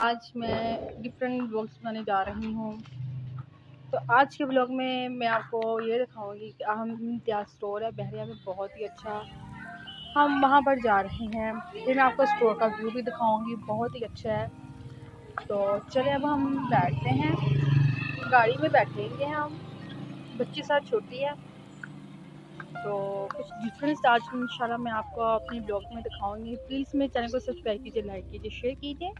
आज मैं different blogs बनाने जा रही हूँ। तो आज के ब्लॉग में मैं आपको ये दिखाऊँगी कि अहम इम्तियाज़ स्टोर है, बहरिया में बहुत ही अच्छा हम वहाँ पर जा रहे हैं। फिर मैं आपको स्टोर का व्यू भी दिखाऊँगी, बहुत ही अच्छा है। तो चले अब हम बैठते हैं। गाड़ी में बैठेंगे हम, बच्ची साथ छोटी है। तो कुछ डिफरेंस आज इंशाल्लाह मैं आपको अपने ब्लॉग में दिखाऊँगी। प्लीज़ मेरे चैनल को सब्सक्राइब कीजिए लाइक कीजिए शेयर कीजिए।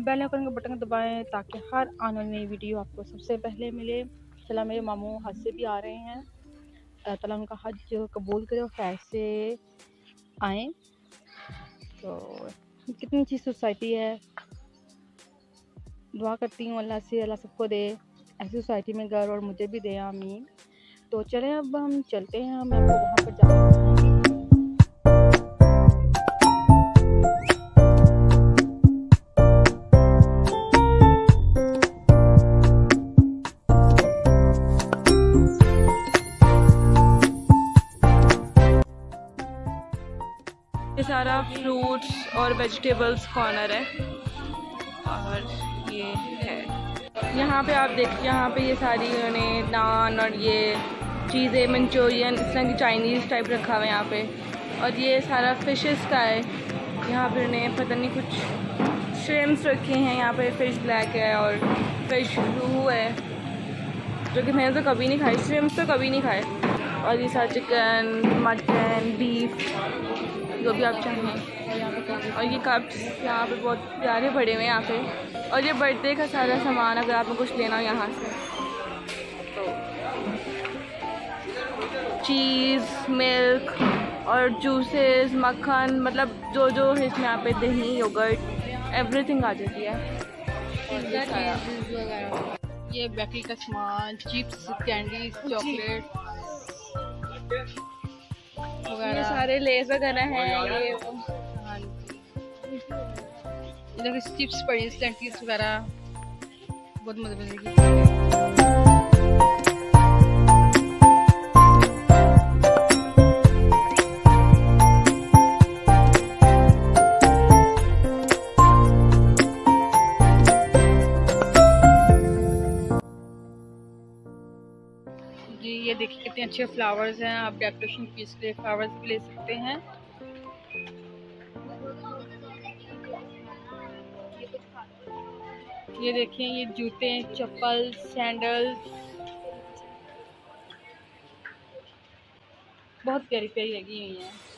बेल आइकन का बटन दबाएँ ताकि हर आने वाली नई वीडियो आपको सबसे पहले मिले। चला मेरे मामू हज से भी आ रहे हैं। अल्लाह ताला उनका हज कबूल करे और खैर से आए। तो कितनी अच्छी सोसाइटी है। दुआ करती हूँ अल्लाह से, अल्लाह सबको दे। ऐसी सोसाइटी में घर और मुझे भी दे, आमीन। तो चलें अब हम चलते हैं मैं आपको वहाँ पर जा ये सारा फ्रूट्स और वेजिटेबल्स कॉर्नर है, और ये है। यहाँ पे आप देखिए यहाँ पे ये सारी उन्होंने नान और ये चीज़ें, मंचूरियन, इस तरह की चाइनीज़ टाइप रखा हुआ है यहाँ पे। और ये सारा फिशेस का है। यहाँ पर उन्हें पता नहीं कुछ श्रिम्स रखे हैं। यहाँ पे फ़िश ब्लैक है और फ़िश ब्लू है, जो कि मैंने तो कभी नहीं खाई श्रिम्स तो कभी नहीं खाए। और ये सारा चिकन मटन बीफ जो भी आप चाहें। और ये कप्स यहाँ पे बहुत प्यारे पड़े हुए हैं यहाँ पे। और ये बर्थडे का सारा सामान अगर आपको कुछ लेना हो यहाँ से। चीज़ मिल्क और जूसेस मक्खन मतलब जो जो है इसमें यहाँ पे दही योगर्ट एवरीथिंग आ जाती है। ये बेकरी का सामान चिप्स कैंडीज चॉकलेट ये सारे लेस वगैरह हैं ये हाँ चिप्स पड़ी स्टैंटीज वगैरह। बहुत मज़े मज़े देखिए कितने अच्छे फ्लावर्स हैं। आप डेकोरेशन पीस के फ्लावर्स भी ले सकते हैं। ये देखिए, ये जूते, चप्पल सैंडल्स बहुत प्यारी प्यारी लगी हुई हैं।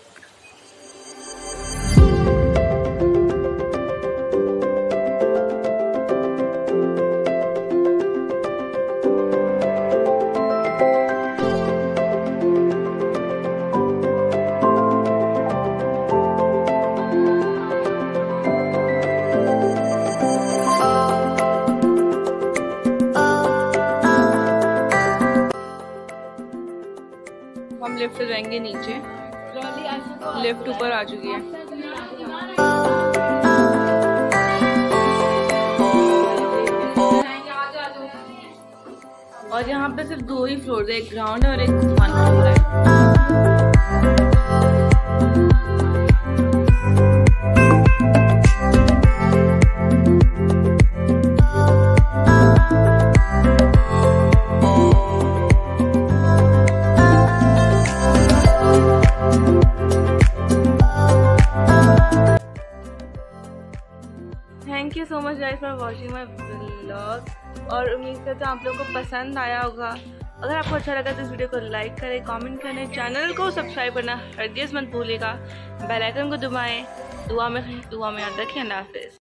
हम लिफ्ट जाएँगे नीचे। लिफ्ट ऊपर आ चुकी है। और यहाँ पे सिर्फ़ दो ही फ्लोर है, एक ग्राउंड और एक वन फ्लोर है। Thank you so much guys for watching my blog और उम्मीद करते हैं आप लोगों को पसंद आया होगा। अगर आपको अच्छा लगा तो इस वीडियो को लाइक करें कमेंट करें चैनल को सब्सक्राइब करना हरगिज़ मत भूलेगा बेल आइकन को दबाएँ, दुआ में दुआ में याद रखें हाफिज़।